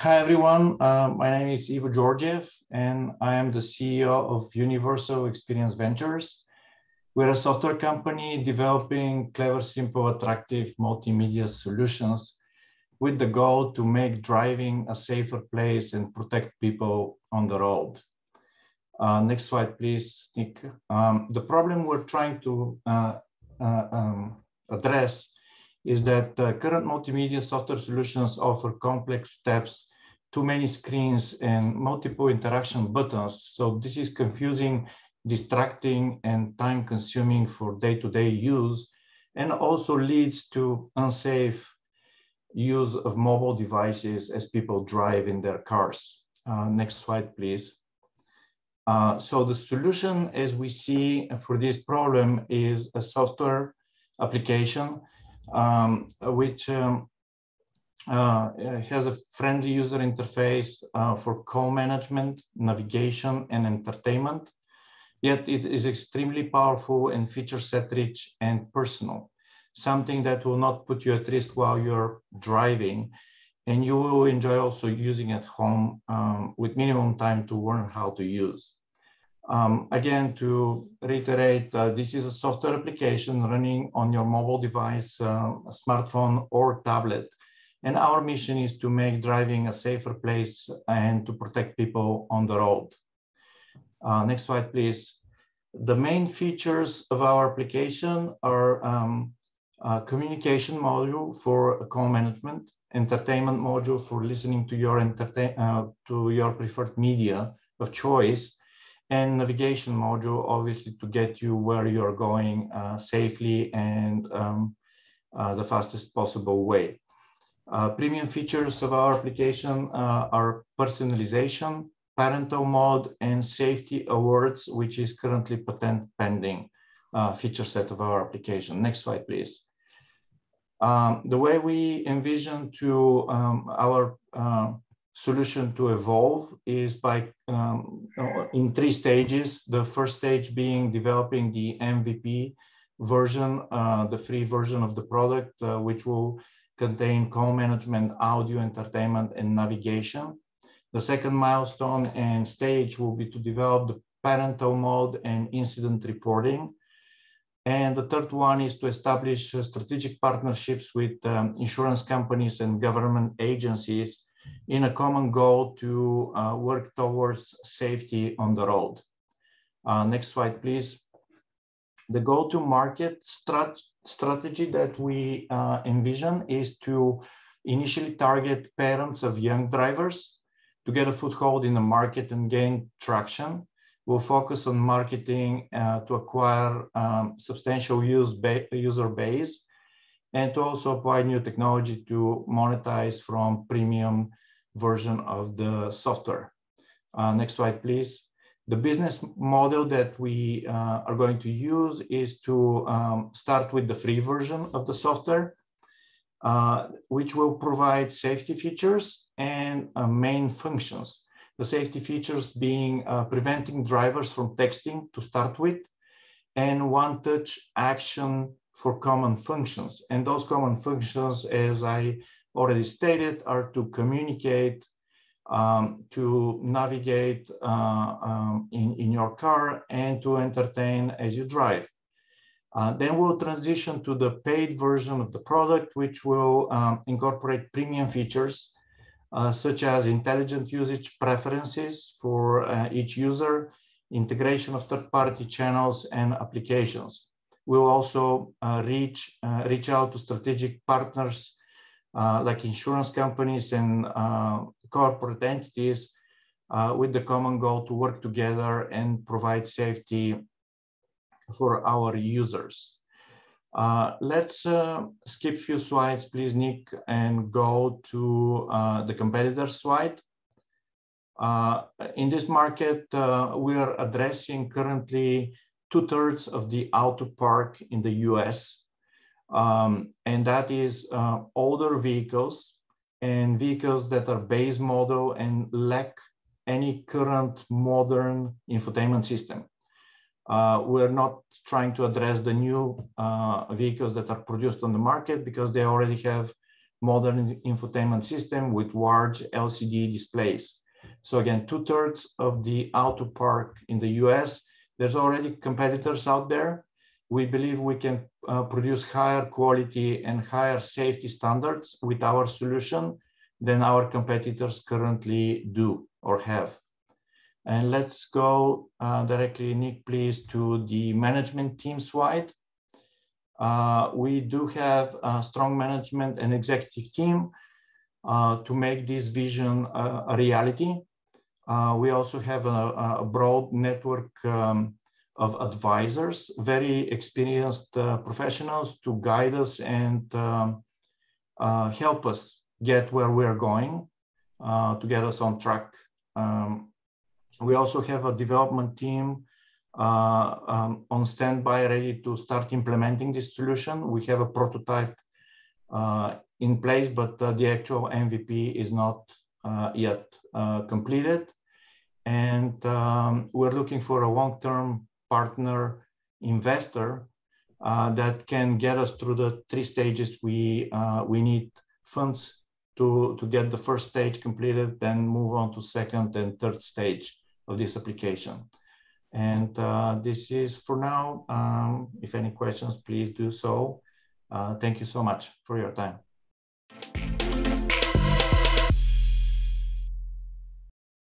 Hi, everyone. Uh, my name is Ivo Georgiev, and I am the CEO of Universal Experience Ventures. We're a software company developing clever, simple, attractive multimedia solutions with the goal to make driving a safer place and protect people on the road. Uh, next slide, please, Nick. Um, the problem we're trying to uh, uh, um, address is that the current multimedia software solutions offer complex steps, too many screens, and multiple interaction buttons. So this is confusing, distracting, and time-consuming for day-to-day -day use, and also leads to unsafe use of mobile devices as people drive in their cars. Uh, next slide, please. Uh, so the solution as we see for this problem is a software application um, which um, uh, has a friendly user interface uh, for call management, navigation, and entertainment. Yet it is extremely powerful and feature set rich and personal something that will not put you at risk while you're driving. And you will enjoy also using at home um, with minimum time to learn how to use. Um, again, to reiterate, uh, this is a software application running on your mobile device, uh, smartphone or tablet. And our mission is to make driving a safer place and to protect people on the road. Uh, next slide, please. The main features of our application are um, communication module for call management, entertainment module for listening to your entertain uh, to your preferred media of choice, and navigation module obviously to get you where you're going uh, safely and um, uh, the fastest possible way. Uh, premium features of our application uh, are personalization, parental mode, and safety alerts, which is currently patent pending uh, feature set of our application. Next slide, please. Um, the way we envision to um, our uh, solution to evolve is by um, in three stages. The first stage being developing the MVP version, uh, the free version of the product, uh, which will contain call management, audio, entertainment, and navigation. The second milestone and stage will be to develop the parental mode and incident reporting. And the third one is to establish uh, strategic partnerships with um, insurance companies and government agencies in a common goal to uh, work towards safety on the road. Uh, next slide, please. The go-to-market strat strategy that we uh, envision is to initially target parents of young drivers to get a foothold in the market and gain traction We'll focus on marketing uh, to acquire um, substantial use ba user base and to also apply new technology to monetize from premium version of the software. Uh, next slide, please. The business model that we uh, are going to use is to um, start with the free version of the software, uh, which will provide safety features and uh, main functions the safety features being uh, preventing drivers from texting to start with, and one-touch action for common functions. And those common functions, as I already stated, are to communicate, um, to navigate uh, um, in, in your car, and to entertain as you drive. Uh, then we'll transition to the paid version of the product, which will um, incorporate premium features uh, such as intelligent usage preferences for uh, each user, integration of third-party channels and applications. We'll also uh, reach, uh, reach out to strategic partners uh, like insurance companies and corporate entities with the common goal to work together and provide safety for our users. Uh, let's uh, skip a few slides, please, Nick, and go to uh, the competitor slide. In this market, we are addressing currently two-thirds of the auto park in the US, um, and that is uh, older vehicles and vehicles that are base model and lack any current modern infotainment system. Uh, we're not trying to address the new uh, vehicles that are produced on the market because they already have modern infotainment system with large LCD displays. So again, two thirds of the auto park in the US, there's already competitors out there. We believe we can uh, produce higher quality and higher safety standards with our solution than our competitors currently do or have. And let's go uh, directly, Nick, please, to the management team slide. Uh, we do have a strong management and executive team uh, to make this vision a, a reality. Uh, we also have a, a broad network um, of advisors, very experienced uh, professionals to guide us and um, uh, help us get where we're going, to get us on track. Um, we also have a development team uh, um, on standby, ready to start implementing this solution. We have a prototype uh, in place, but uh, the actual MVP is not yet completed. And um, we're looking for a long-term partner investor uh, that can get us through the three stages we uh, we need funds to to get the first stage completed then move on to second and third stage of this application and uh, this is for now. Um, if any questions, please do so. Uh, thank you so much for your time.